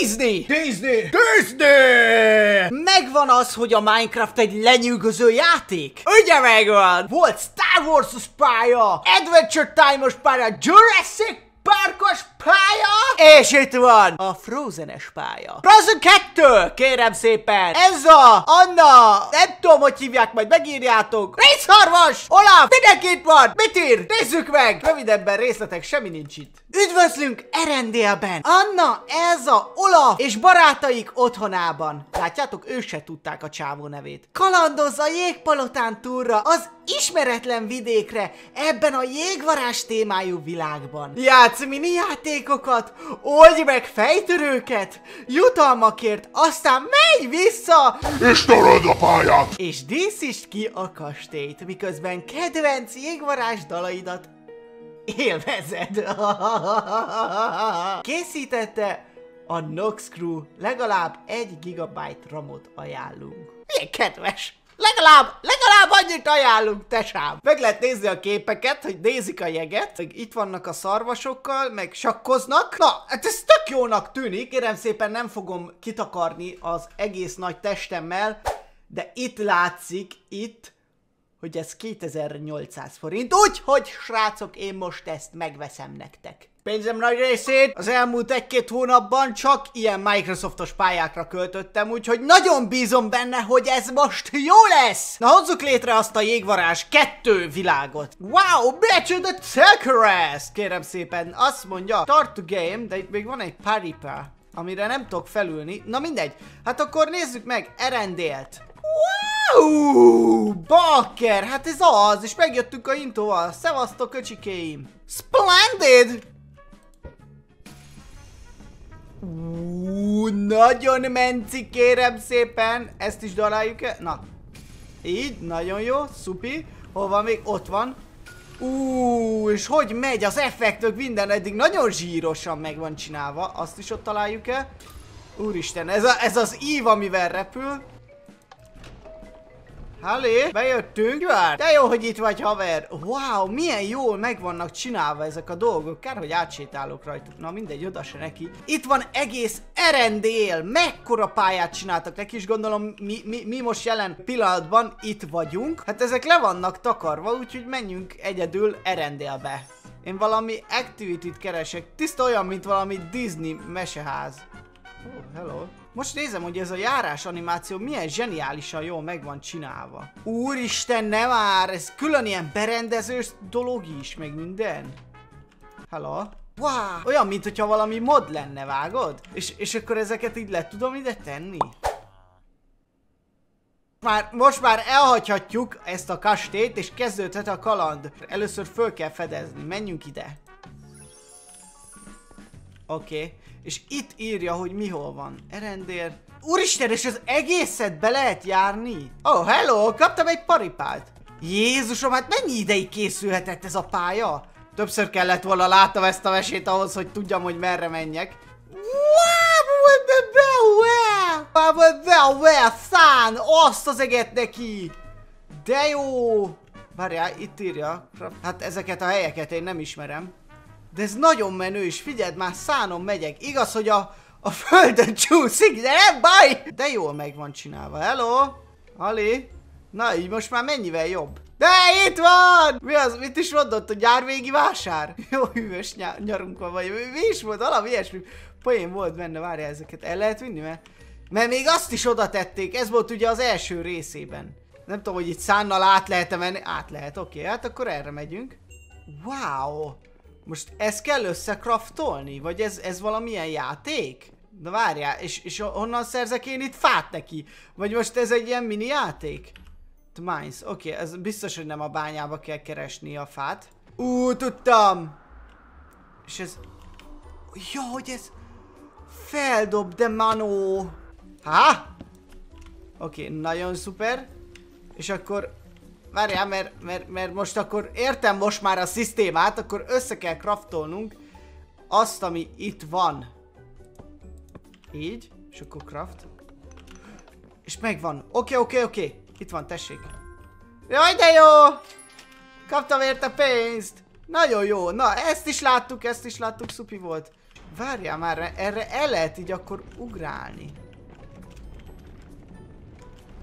Disney! Disney! Disney! Megvan az, hogy a Minecraft egy lenyűgöző játék? Ugye megvan? Volt Star Wars-os pálya, Adventure Time-os pálya, Jurassic Parkos pálya, és itt van a Frozen-es pálya. Frozen 2, kérem szépen. Ez a, Anna, nem tudom, hogy hívják, majd megírjátok. Részharvas, Olaf, mindenki itt van. Mit ír? Nézzük meg. Rövidebben részletek, semmi nincs itt. Üdvözlünk Erendélben! Anna, Elza, Olaf és barátaik otthonában. Látjátok, ők se tudták a csávó nevét. Kalandoz a jégpalotán túlra, az ismeretlen vidékre, ebben a jégvarás témájú világban. Játsz mini játékokat, oldj meg fejtörőket, jutalmakért, aztán menj vissza, És tarad a pályát! és díszítsd ki a kastélyt, miközben kedvenc jégvarás dalaidat élvezed. Készítette a Nox Crew, legalább egy gigabyte ramot ajánlunk. Milyen kedves! Legalább, legalább annyit ajánlunk, tesám! Meg lehet nézni a képeket, hogy nézik a jeget, meg itt vannak a szarvasokkal, meg sakkoznak. Na, hát ez tök jónak tűnik, kérem szépen nem fogom kitakarni az egész nagy testemmel, de itt látszik, itt, hogy ez 2800 forint, úgyhogy srácok, én most ezt megveszem nektek. Pénzem nagy részét az elmúlt egy-két hónapban csak ilyen Microsoftos pályákra költöttem, úgyhogy nagyon bízom benne, hogy ez most jó lesz! Na hozzuk létre azt a jégvarás kettő világot. Wow, becsuda Telkeres! Kérem szépen, azt mondja, start to game, de itt még van egy paripa, amire nem tudok felülni. Na mindegy, hát akkor nézzük meg Erendélt. Wow! Bakker! Hát ez az! És megjöttünk a intóval! Szevasztok, öcsikéim! Splendid! Ú, nagyon menci, kérem szépen! Ezt is daráljuk el? Na. Így, nagyon jó, szupi. Hol van még? Ott van. Ú, és hogy megy az effektök minden eddig nagyon zsírosan meg van csinálva. Azt is ott találjuk el. Úristen, ez, a, ez az ív, amivel repül. Hallé, bejöttünk, vár. De jó, hogy itt vagy, haver. Wow, milyen jól meg vannak csinálva ezek a dolgok. Kár, hogy átsétálok rajtuk. Na mindegy, oda se neki. Itt van egész Erendél. Mekkora pályát csináltak neki, és gondolom mi, mi, mi most jelen pillanatban itt vagyunk. Hát ezek le vannak takarva, úgyhogy menjünk egyedül Erendélbe. Én valami activity-t keresek. Tiszta olyan, mint valami Disney meseház. Oh, hello. Most nézem, hogy ez a járás animáció milyen zseniálisan jól meg van csinálva. Úristen, ne már! Ez külön ilyen berendezős dolog is, meg minden. Hello? Wow! Olyan, mint hogyha valami mod lenne, vágod? És, és akkor ezeket így le tudom ide tenni? Már, most már elhagyhatjuk ezt a kastélyt, és kezdődhet a kaland. Először föl kell fedezni. Menjünk ide. Oké. Okay. És itt írja, hogy mi hol van. Erendér. Úristen, és az egészet be lehet járni? Oh, hello, kaptam egy paripát. Jézusom, hát mennyi ideig készülhetett ez a pálya? Többször kellett volna látnom ezt a mesét ahhoz, hogy tudjam, hogy merre menjek. Szán, azt az eget neki! De jó! Várjál, itt írja. Hát ezeket a helyeket én nem ismerem. De ez nagyon menő, és figyeld, már szánom megyek. Igaz, hogy a, a földön csúszik, de nem baj! De jól meg van csinálva. Hello? Ali? Na, így most már mennyivel jobb? De itt van! Mi az? Mit is mondott? A gyárvégi vásár? Jó hűvös ny- nyarunk van, vagy mi is volt? Valami ilyesmi poén volt benne, várja ezeket. El lehet vinni, mert... Mert még azt is oda tették, ez volt ugye az első részében. Nem tudom, hogy itt szánnal át lehet -e menni. Át lehet, oké, okay, hát akkor erre megyünk. Wow! Most ezt kell összekraftolni? Vagy ez, ez valamilyen játék? De várjál, és, és honnan szerzek én itt fát neki? Vagy most ez egy ilyen mini játék? Mines, oké, okay, ez biztos, hogy nem a bányába kell keresni a fát. Ú, tudtam! És ez... Ja, hogy ez... Feldob, de manó! Ha? Oké, okay, nagyon szuper. És akkor Várjál, mert, mert, mert most akkor értem most már a szisztémát, akkor össze kell kraftolnunk azt, ami itt van. Így, és akkor craft. És megvan. Oké, oké, oké. Itt van, tessék. Jaj, de jó! Kaptam érte pénzt! Nagyon jó. Na, ezt is láttuk, ezt is láttuk, szupi volt. Várjál már, erre el lehet így akkor ugrálni.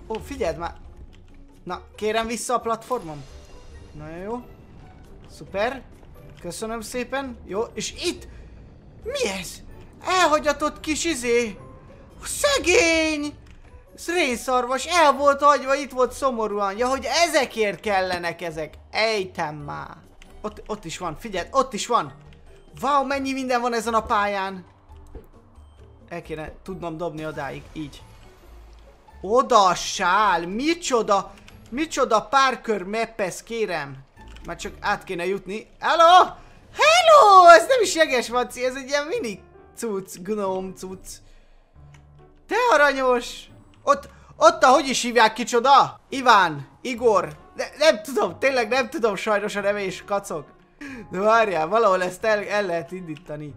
Ó, figyeld már! Na, kérem vissza a platformom. Nagyon jó. Szuper. Köszönöm szépen. Jó, és itt... Mi ez? Elhagyatott kis izé. Szegény! Rénszarvas, el volt hagyva, itt volt szomorúan. Ja, hogy ezekért kellenek ezek. Ejtem már. Ott, ott is van, figyeld, ott is van. Wow, mennyi minden van ezen a pályán. El kéne tudnom dobni odáig, így. Oda sál, micsoda, micsoda párkör meppesz, kérem. Már csak át kéne jutni. Hello! Hello! Ez nem is jeges vaci, ez egy ilyen mini cucc, gnóm cucc. Te aranyos! Ott, ott a, hogy is hívják kicsoda? Iván, Igor. Ne, nem tudom, tényleg nem tudom sajnos a neve és kacok. De várjál, valahol ezt el, el lehet indítani.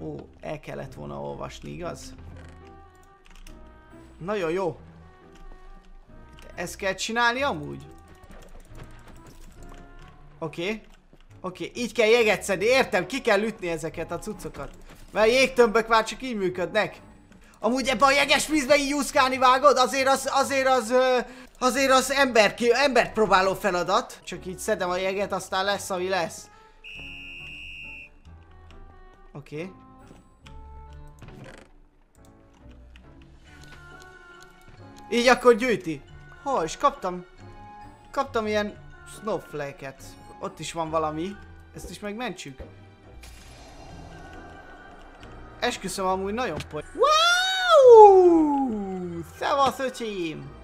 Ó, el kellett volna olvasni, igaz? Nagyon jó. Ezt kell csinálni amúgy? Oké. Okay. Oké, okay. így kell jeget szedni, értem, ki kell ütni ezeket a cuccokat. Mert a jégtömbök már csak így működnek. Amúgy ebbe a jeges vízbe így úszkálni vágod, azért az, azért az, azért az ember, ki, embert próbáló feladat. Csak így szedem a jeget, aztán lesz, ami lesz. Oké. Okay. Így akkor gyűjti. Hol is kaptam. Kaptam ilyen snowflake-et. Ott is van valami. Ezt is megmentsük. Esküszöm amúgy nagyon poly... Wow! Szevasz öcsém!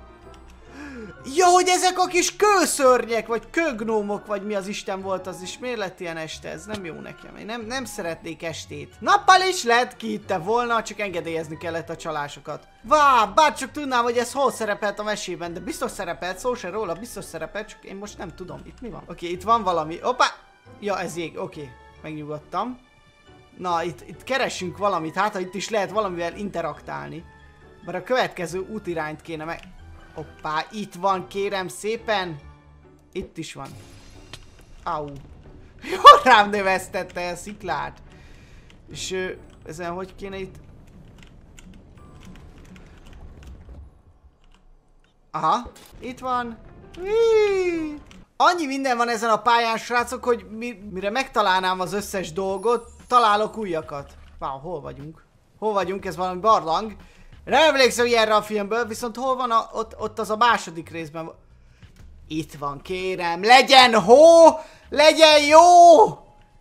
Ja, hogy ezek a kis kőszörnyek, vagy kőgnómok, vagy mi az Isten volt az is. Miért lett ilyen este? Ez nem jó nekem. Én nem, nem szeretnék estét. Nappal is lett kiitte volna, csak engedélyezni kellett a csalásokat. Vá, bár csak tudnám, hogy ez hol szerepelt a mesében, de biztos szerepelt, szó se róla, biztos szerepelt, csak én most nem tudom. Itt mi van? Oké, okay, itt van valami. Opa! Ja, ez jég, oké. Okay. Megnyugodtam. Na, itt, itt keresünk valamit, hát ha itt is lehet valamivel interaktálni. Mert a következő útirányt kéne meg... Hoppá, itt van, kérem szépen. Itt is van. Au. Jó rám növesztette a sziklát. És ö, ezen hogy kéne itt... Aha, itt van. Hí. Annyi minden van ezen a pályán, srácok, hogy mi, mire megtalálnám az összes dolgot, találok újakat. Wow, hol vagyunk? Hol vagyunk? Ez valami barlang. Nem emlékszem ilyenre a filmből, viszont hol van a, ott, ott az a második részben. Itt van, kérem, legyen hó, legyen jó!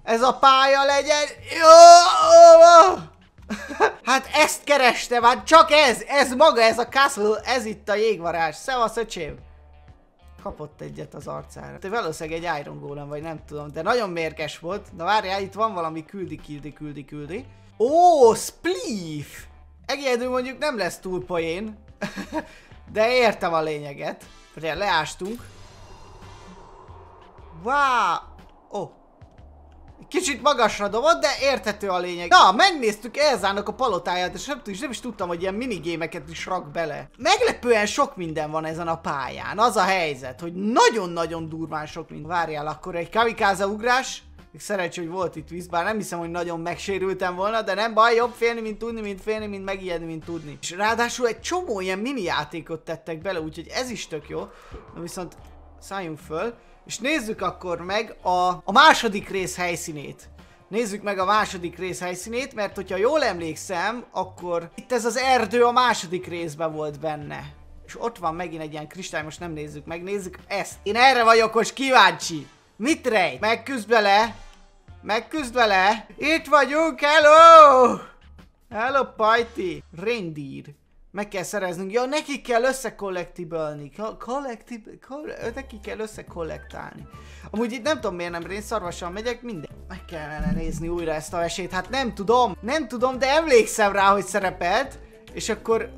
Ez a pálya legyen jó! hát ezt kerestem, hát csak ez, ez maga, ez a castle, ez itt a jégvarázs. Szevasz, öcsém! Kapott egyet az arcára. Te valószínűleg egy Iron Golem, vagy nem tudom, de nagyon mérges volt. Na várjál, itt van valami küldi, küldi, küldi, küldi. Ó, Spleef! Egyedül mondjuk nem lesz túl poén, de értem a lényeget. Ugye leástunk. Wow! Oh. Kicsit magasra dobott, de érthető a lényeg. Na, megnéztük Elzának a palotáját, és nem, nem is tudtam, hogy ilyen minigémeket is rak bele. Meglepően sok minden van ezen a pályán. Az a helyzet, hogy nagyon-nagyon durván sok minden. Várjál, akkor egy kamikáza ugrás. Még szerencsé, hogy volt itt víz, bár nem hiszem, hogy nagyon megsérültem volna, de nem baj, jobb félni, mint tudni, mint félni, mint megijedni, mint tudni. És ráadásul egy csomó ilyen mini játékot tettek bele, úgyhogy ez is tök jó. Na viszont szálljunk föl, és nézzük akkor meg a, a második rész helyszínét. Nézzük meg a második rész helyszínét, mert hogyha jól emlékszem, akkor itt ez az erdő a második részben volt benne. És ott van megint egy ilyen kristály, most nem nézzük meg, nézzük ezt. Én erre vagyok most kíváncsi. Mit rejt? Megküzd bele! Megküzd vele! Itt vagyunk, hello! Hello, Pajti! Reindeer. Meg kell szereznünk. Ja, neki kell összekollektibölni. Kollektib... Neki kell összekollektálni. Amúgy itt nem tudom miért nem rénszarvasan megyek, minden. Meg kellene nézni újra ezt a esét. Hát nem tudom. Nem tudom, de emlékszem rá, hogy szerepelt. És akkor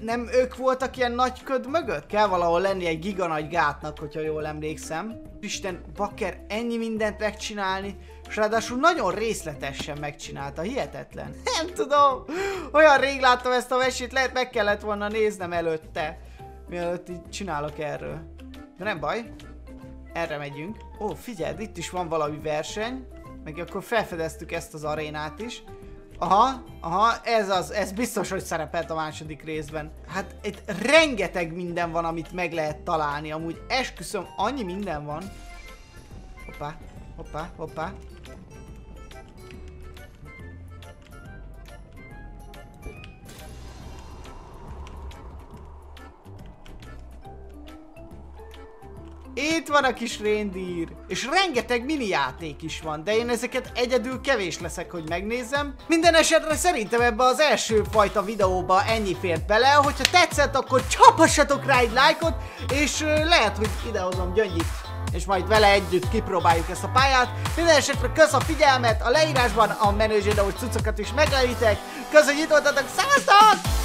nem ők voltak ilyen nagy köd mögött? Kell valahol lenni egy giga nagy gátnak, hogyha jól emlékszem. Isten, Bakker ennyi mindent megcsinálni, és ráadásul nagyon részletesen megcsinálta, hihetetlen. Nem tudom, olyan rég láttam ezt a mesét, lehet meg kellett volna néznem előtte, mielőtt így csinálok erről. De nem baj, erre megyünk. Ó, figyeld, itt is van valami verseny. Meg akkor felfedeztük ezt az arénát is. Aha, aha, ez az, ez biztos, hogy szerepelt a második részben. Hát itt rengeteg minden van, amit meg lehet találni, amúgy esküszöm, annyi minden van. Hoppá, hoppá, hoppá. Itt van a kis rendír. És rengeteg mini játék is van, de én ezeket egyedül kevés leszek, hogy megnézem. Minden esetre szerintem ebbe az első fajta videóba ennyi fért bele. Hogyha tetszett, akkor csapassatok rá egy lájkot, és lehet, hogy idehozom Gyöngyit és majd vele együtt kipróbáljuk ezt a pályát. Minden esetre kösz a figyelmet, a leírásban a menő zsidó cuccokat is meglelitek. Kösz, hogy itt voltatok, száztak!